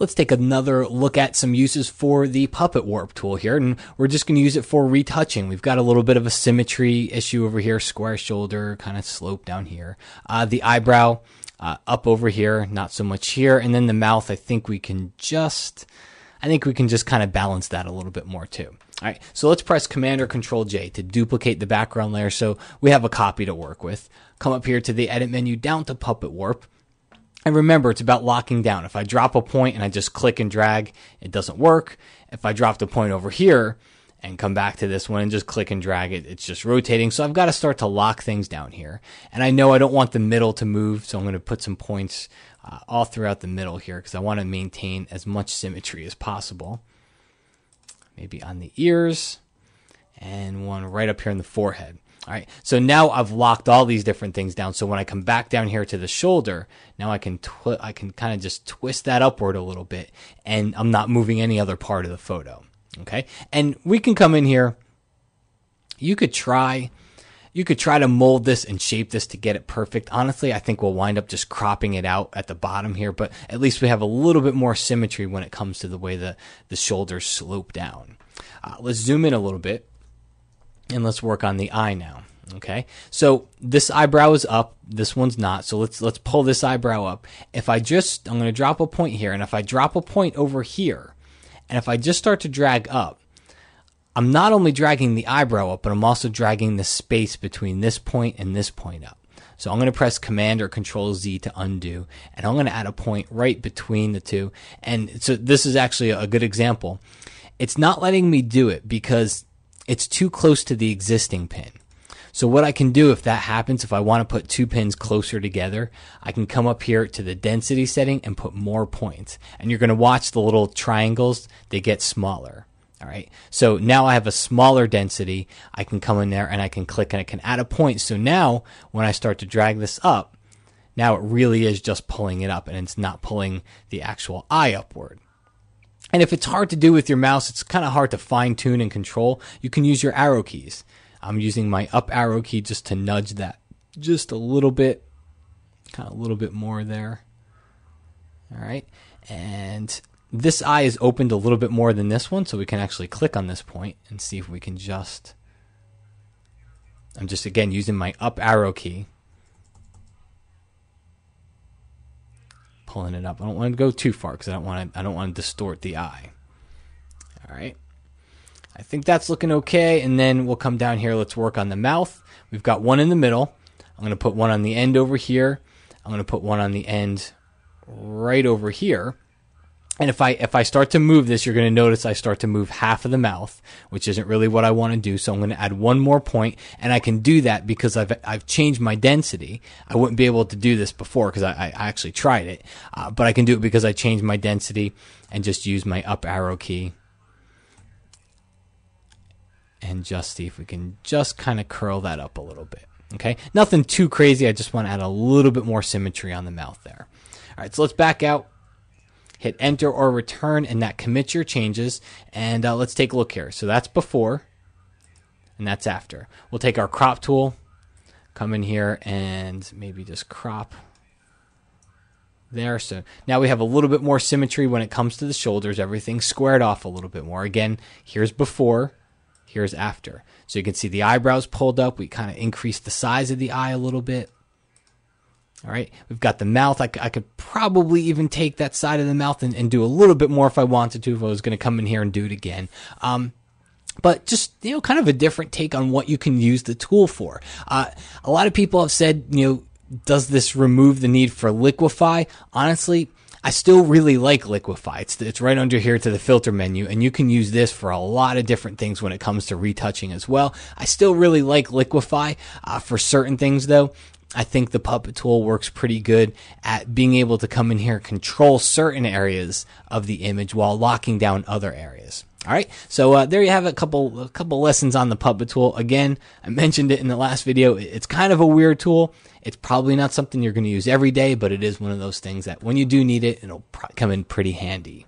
let's take another look at some uses for the puppet warp tool here. And we're just going to use it for retouching. We've got a little bit of a symmetry issue over here, square shoulder, kind of slope down here. Uh, the eyebrow, uh, up over here, not so much here. And then the mouth, I think we can just, I think we can just kind of balance that a little bit more too. All right, so let's press Command or Control J to duplicate the background layer so we have a copy to work with. Come up here to the Edit menu, down to Puppet Warp. And remember, it's about locking down. If I drop a point and I just click and drag, it doesn't work. If I drop the point over here and come back to this one and just click and drag it, it's just rotating. So I've got to start to lock things down here. And I know I don't want the middle to move, so I'm going to put some points uh, all throughout the middle here because I want to maintain as much symmetry as possible maybe on the ears, and one right up here in the forehead. All right. So now I've locked all these different things down. So when I come back down here to the shoulder, now I can twi- I can kind of just twist that upward a little bit, and I'm not moving any other part of the photo. Okay. And we can come in here. You could try you could try to mold this and shape this to get it perfect. Honestly, I think we'll wind up just cropping it out at the bottom here, but at least we have a little bit more symmetry when it comes to the way the, the shoulders slope down. Uh, let's zoom in a little bit and let's work on the eye now. Okay. So this eyebrow is up. This one's not. So let's, let's pull this eyebrow up. If I just, I'm going to drop a point here. And if I drop a point over here, and if I just start to drag up, I'm not only dragging the eyebrow up, but I'm also dragging the space between this point and this point up. So I'm going to press Command or Control Z to undo, and I'm going to add a point right between the two. And so this is actually a good example. It's not letting me do it because it's too close to the existing pin. So what I can do if that happens, if I want to put two pins closer together, I can come up here to the density setting and put more points. And you're going to watch the little triangles, they get smaller. All right. So now I have a smaller density. I can come in there and I can click and I can add a point. So now when I start to drag this up, now it really is just pulling it up and it's not pulling the actual eye upward. And if it's hard to do with your mouse, it's kind of hard to fine tune and control. You can use your arrow keys. I'm using my up arrow key just to nudge that just a little bit, kind of a little bit more there. All right. And this eye is opened a little bit more than this one, so we can actually click on this point and see if we can just. I'm just again using my up arrow key, pulling it up. I don't want to go too far because I don't want to. I don't want to distort the eye. All right. I think that's looking okay, and then we'll come down here. Let's work on the mouth. We've got one in the middle. I'm going to put one on the end over here. I'm going to put one on the end right over here. And if I if I start to move this, you're going to notice I start to move half of the mouth, which isn't really what I want to do. So I'm going to add one more point, and I can do that because I've I've changed my density. I wouldn't be able to do this before because I, I actually tried it, uh, but I can do it because I changed my density and just use my up arrow key and just see if we can just kind of curl that up a little bit. Okay, nothing too crazy. I just want to add a little bit more symmetry on the mouth there. All right, so let's back out hit enter or return, and that commits your changes. And uh, let's take a look here. So that's before, and that's after. We'll take our crop tool, come in here, and maybe just crop there. So now we have a little bit more symmetry when it comes to the shoulders. Everything's squared off a little bit more. Again, here's before, here's after. So you can see the eyebrows pulled up. We kind of increased the size of the eye a little bit. All right, we've got the mouth. I, I could probably even take that side of the mouth and, and do a little bit more if I wanted to, if I was going to come in here and do it again. Um, but just you know, kind of a different take on what you can use the tool for. Uh, a lot of people have said, you know, does this remove the need for liquify? Honestly, I still really like Liquify. It's, it's right under here to the filter menu, and you can use this for a lot of different things when it comes to retouching as well. I still really like Liquify uh, for certain things, though. I think the puppet tool works pretty good at being able to come in here and control certain areas of the image while locking down other areas. All right, so uh, there you have a couple a couple lessons on the puppet tool. Again, I mentioned it in the last video. It's kind of a weird tool. It's probably not something you're going to use every day, but it is one of those things that when you do need it, it'll come in pretty handy.